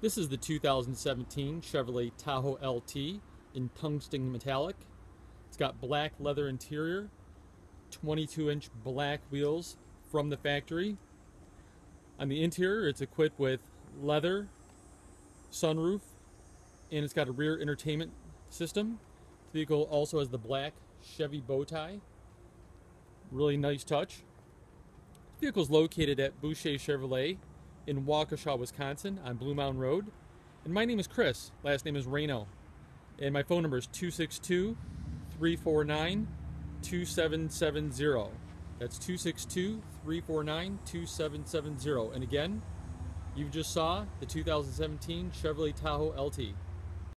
This is the 2017 Chevrolet Tahoe LT in tungsten metallic. It's got black leather interior, 22 inch black wheels from the factory. On the interior, it's equipped with leather, sunroof, and it's got a rear entertainment system. The vehicle also has the black Chevy bow tie. Really nice touch. The vehicle is located at Boucher Chevrolet in Waukesha, Wisconsin on Blue Mountain Road. And my name is Chris, last name is Rano. And my phone number is 262 349 2770. That's 262 349 2770. And again, you just saw the 2017 Chevrolet Tahoe LT.